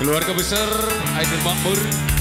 Keluarga besar Aidil Makmur.